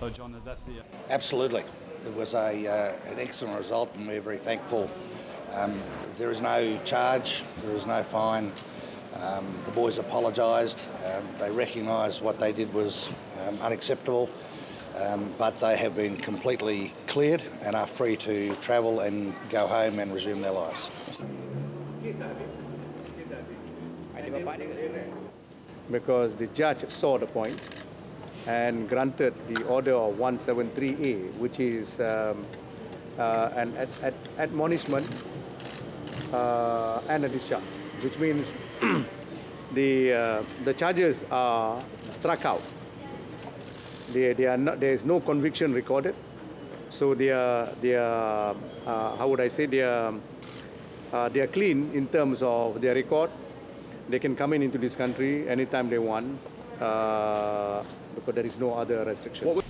So, John, is that the. Absolutely. It was a, uh, an excellent result and we're very thankful. Um, there is no charge, there is no fine. Um, the boys apologised. Um, they recognised what they did was um, unacceptable, um, but they have been completely cleared and are free to travel and go home and resume their lives. because the judge saw the point and granted the order of 173A, which is um, uh, an ad- ad- admonishment uh, and a discharge, which means the, uh, the charges are struck out. They, they are not, there is no conviction recorded, so they are, they are uh, how would I say, they are, uh, they are clean in terms of their record. They can come in into this country anytime they want uh, because there is no other restriction.